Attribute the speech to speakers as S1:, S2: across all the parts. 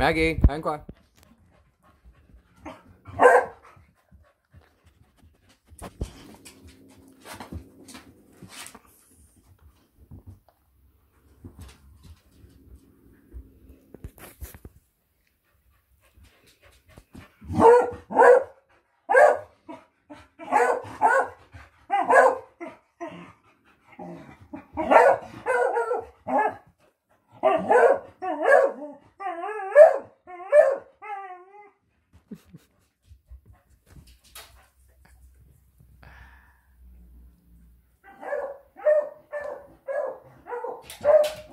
S1: Maggie, hang qua. Thank you.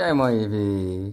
S2: 再摸一遍，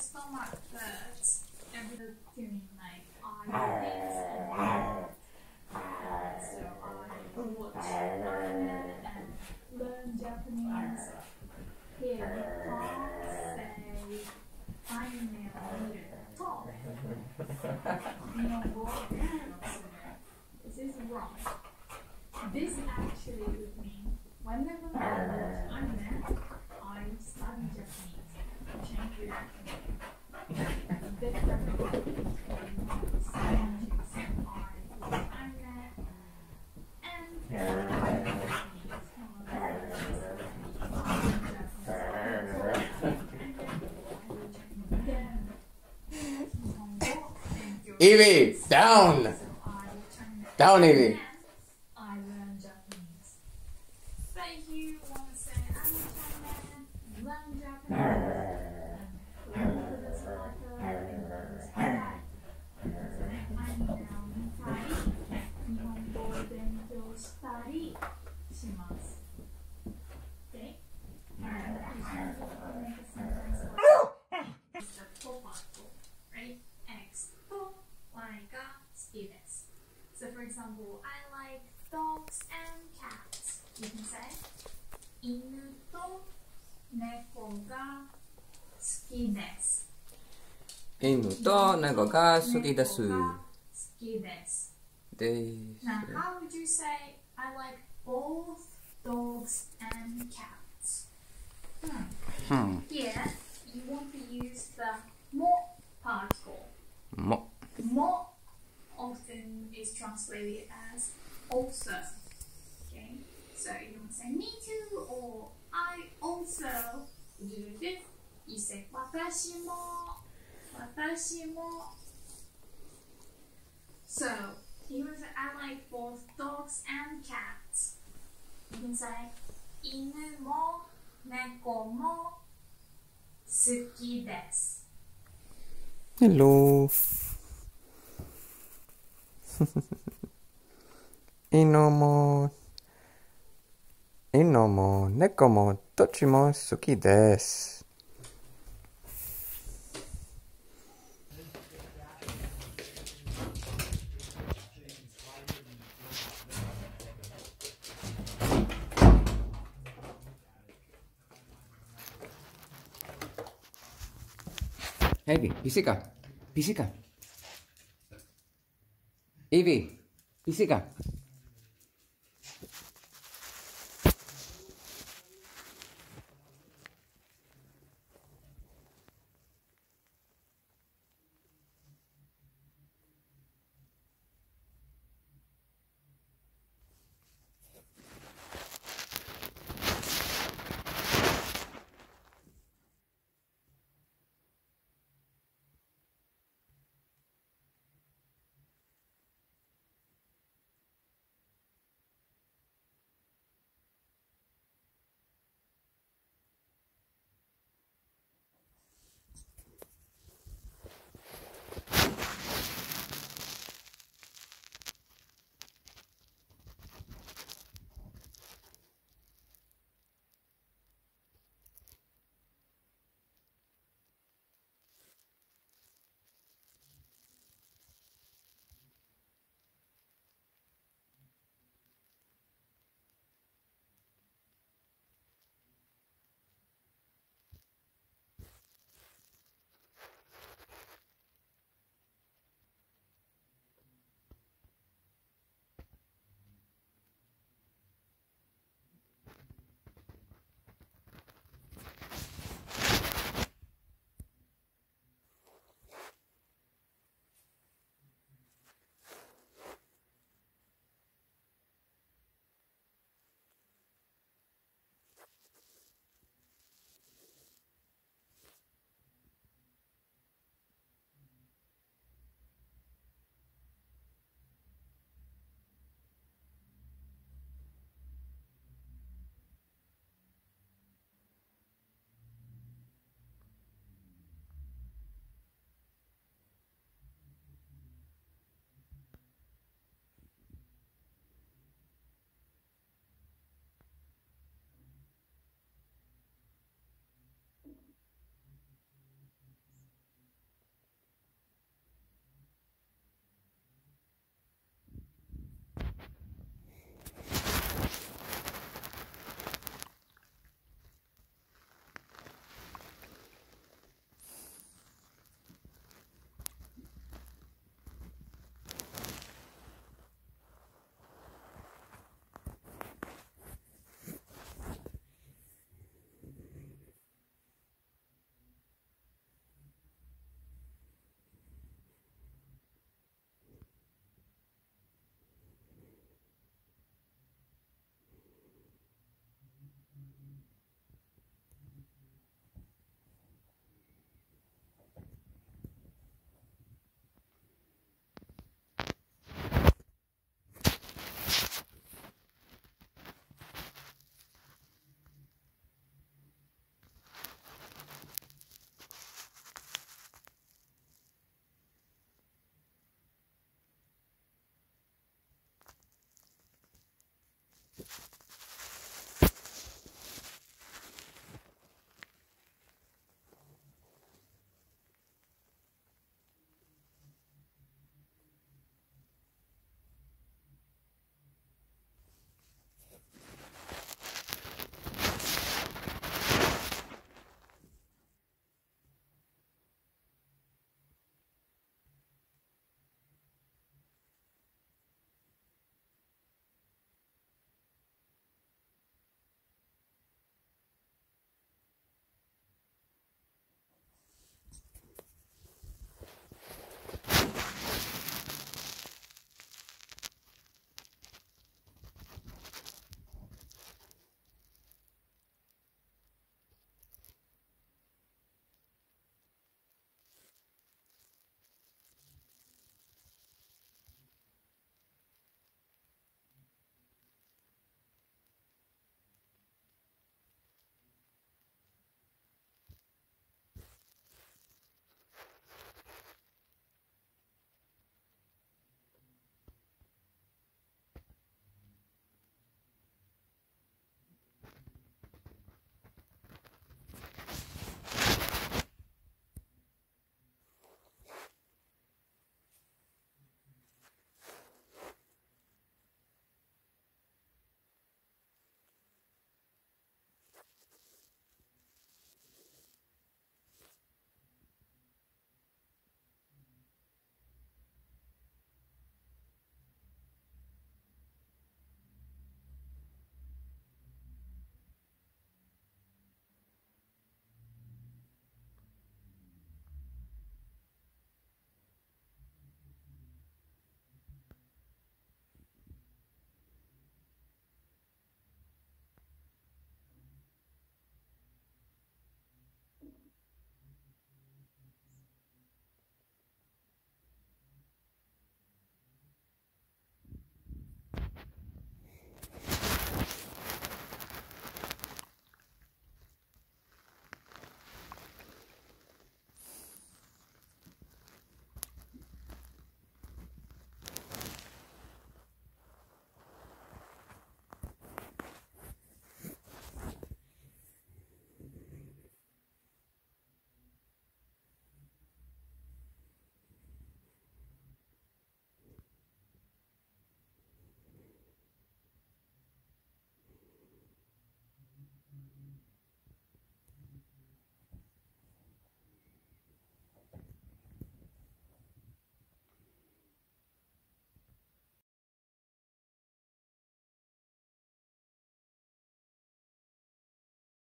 S2: if your stomach hurts, every tuning like I do this and that. So I watch anime and learn Japanese. Here we can't say anime on the top. This is wrong. This actually would mean whenever I watch anime, I study Japanese. Change it actually. Different Spanish, I watch anime, and
S1: Evie, down. Down, Evie.
S2: 犬と猫が好きです。
S1: です。
S2: Now, how would you say I like both dogs and cats? Hmm.
S1: hmm.
S2: Here, you want to use the "mo" particle.
S1: More.
S2: Mo often is translated as also. Okay? So you want to say me too or I also. You do this. You say watashi mo. 私も So, you can say I like both dogs and cats. You can say 犬も猫も好きです。
S1: Hello. 犬も、犬も猫もどっちも好きです。Evi, fisika. Fisika. Evi, fisika. Evi,
S2: fisika.